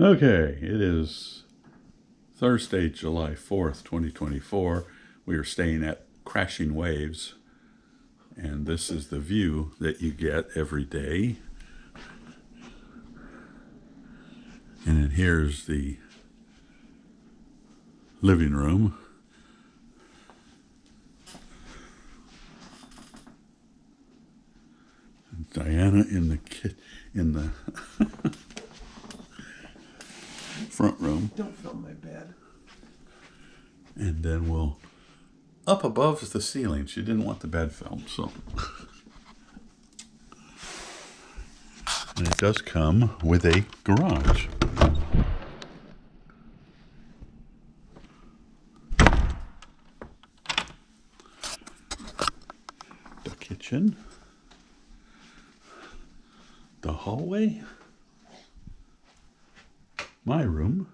Okay, it is Thursday, July 4th, 2024. We are staying at Crashing Waves, and this is the view that you get every day. And then here's the living room. Diana in the kit in the front room, Don't film my bed. and then we'll up above the ceiling. She didn't want the bed filmed, so. And it does come with a garage. The kitchen. The hallway. My room.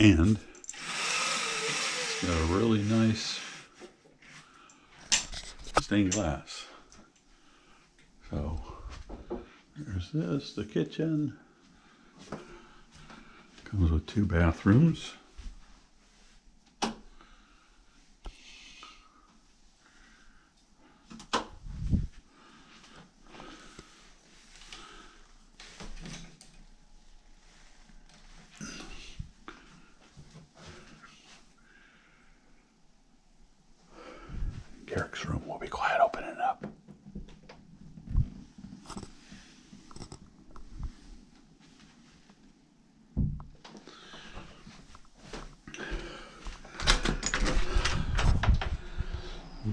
And it's got a really nice stained glass. So there's this, the kitchen. Comes with two bathrooms.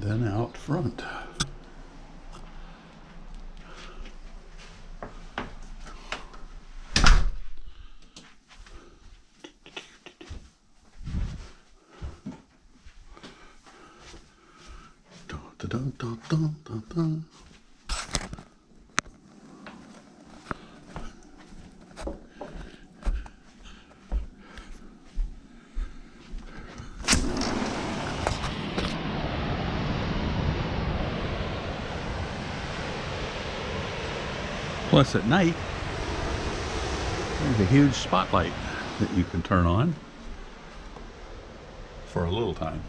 Then out front. Dun, dun, dun. Plus, at night, there's a huge spotlight that you can turn on for a little time.